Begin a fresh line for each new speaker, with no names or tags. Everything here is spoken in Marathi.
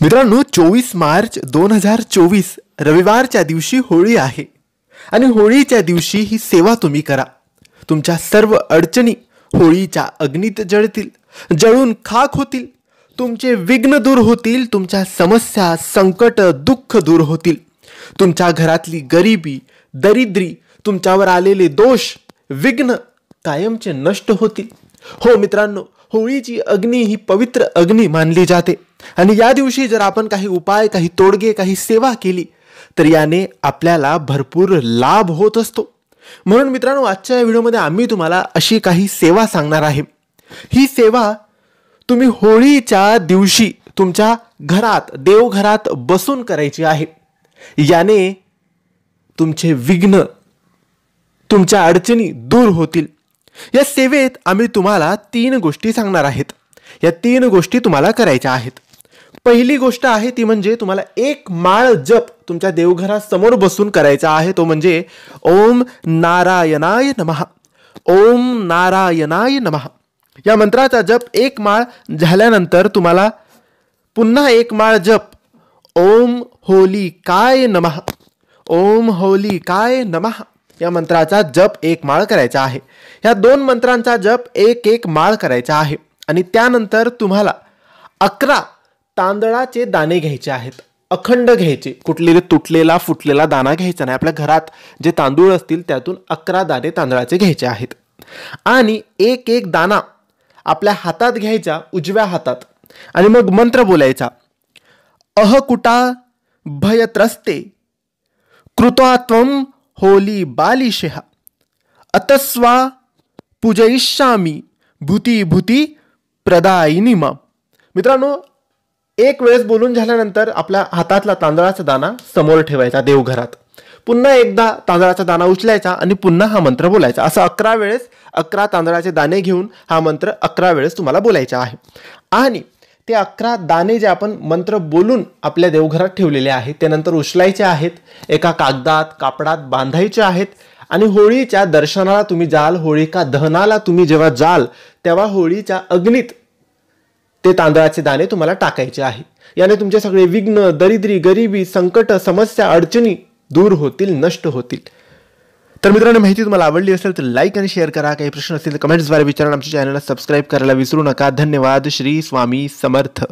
मित्रांनो चोवीस मार्च दोन हजार चोवीस रविवारच्या दिवशी होळी आहे. आणि होळीच्या दिवशी ही सेवा तुम्ही करा. तुमच्या सर्व अडचणी होळीच्या अग्नीत जळतील जळून खाक होतील तुमचे विघ्न दूर होतील तुमच्या समस्या संकट दुःख दूर होतील. तुमच्या घरातली गरिबी दरिद्री तुमच्यावर आलेले दोष विघ्न कायमचे नष्ट होतील. हो मित्रांनो होळीची अग्नी ही पवित्र अग्नी मानली जाते. आणि या दिवशी जर आपण काही उपाय काही तोडगे काही सेवा केली तर याने आपल्याला भरपूर लाभ होत असतो. म्हणून मित्रांनो आजच्या या व्हिडिओमध्ये आम्ही तुम्हाला अशी काही सेवा सांगणार आहे. ही सेवा तुम्ही होळीच्या दिवशी तुमच्या घरात देवघरात बसून करायची आहे. याने तुमचे विघ्न तुमच्या अडचणी दूर होतील. या सेवेत आम्ही तुम्हाला तीन गोष्टी सांगणार आहेत. या तीन गोष्टी तुम्हाला करायच्या आहेत. पहिली गोष्ट आहे ती म्हणजे तुम्हाला एक माळ जप तुमच्या देवघरासमोर बसून करायचा आहे. तो म्हणजे ओम नारायणाय नमः. ओम नारायणाय नमः. या मंत्राचा जप एक माळ झाल्यानंतर तुम्हाला पुन्हा एक माळ जप. ओम होली काय नमः. ओम होली काय नमः. या मंत्राचा जप एक माळ करायचा आहे. या दोन मंत्रांचा जप एक एक माळ करायचा आहे. आणि त्यानंतर तुम्हाला अकरा तांदळाचे दाणे घ्यायचे आहेत. अखंड घ्यायचे. कुठलेले तुटलेला फुटलेला दाना घ्यायचा नाही. आपल्या घरात जे तांदूळ असतील त्यातून अकरा दाणे तांदळाचे घ्यायचे आहेत. आणि एक एक दाना आपल्या हातात घ्यायचा उजव्या हातात. आणि मग मंत्र बोलायचा. अहकुटा भयत्रस्ते कृतात्वम होली बालिशेहा। अतस्वा पूजयिष्यामी भूती भूती प्रदायिनी मा मित्रांनो एक वेळेस बोलून झाल्यानंतर आपल्या हातातला तांदळाचा दाना समोर ठेवायचा देवघरात. पुन्हा एकदा तांदळाचा दाना उचलायचा आणि पुन्हा हा मंत्र बोलायचा. असं अकरा वेळेस अकरा तांदळाचे दाणे घेऊन हा मंत्र अकरा वेळेस तुम्हाला बोलायचा आहे. आणि ते अकरा दाणे जे आपण मंत्र बोलून आपल्या देवघरात ठेवलेले आहेत ते नंतर उचलायचे आहेत एका कागदात कापडात बांधायचे आहेत आणि होळीच्या दर्शनाला तुम्ही जाल होळीका दहनाला तुम्ही जेव्हा जाल तेव्हा होळीच्या अग्नीत ते तांदळाचे दाणे तुम्हाला टाकायचे आहे. याने तुमचे सगळे विघ्न दरिद्री गरिबी संकट समस्या अडचणी दूर होतील नष्ट होतील. तर मित्रांनो माहिती तुम्हाला आवडली असेल तर लाईक आणि शेअर करा. काही प्रश्न असतील तर कमेंट्सद्वारे विचारा. आमच्या चॅनलला सबस्क्राईब करायला विसरू नका. धन्यवाद. श्री स्वामी समर्थ.